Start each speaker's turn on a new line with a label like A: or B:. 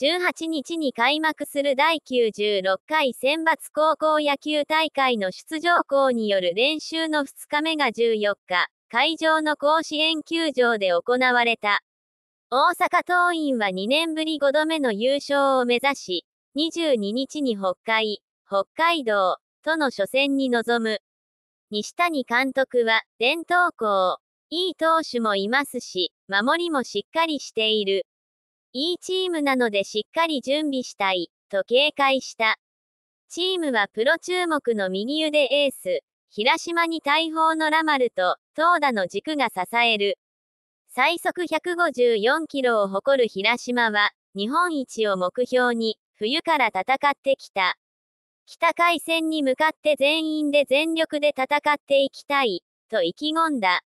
A: 18日に開幕する第96回選抜高校野球大会の出場校による練習の2日目が14日、会場の甲子園球場で行われた。大阪桐蔭は2年ぶり5度目の優勝を目指し、22日に北海、北海道との初戦に臨む。西谷監督は、伝統校、いい投手もいますし、守りもしっかりしている。いいチームなのでしっかり準備したい、と警戒した。チームはプロ注目の右腕エース、平島に大砲のラマルと、投打の軸が支える。最速154キロを誇る平島は、日本一を目標に、冬から戦ってきた。北海戦に向かって全員で全力で戦っていきたい、と意気込んだ。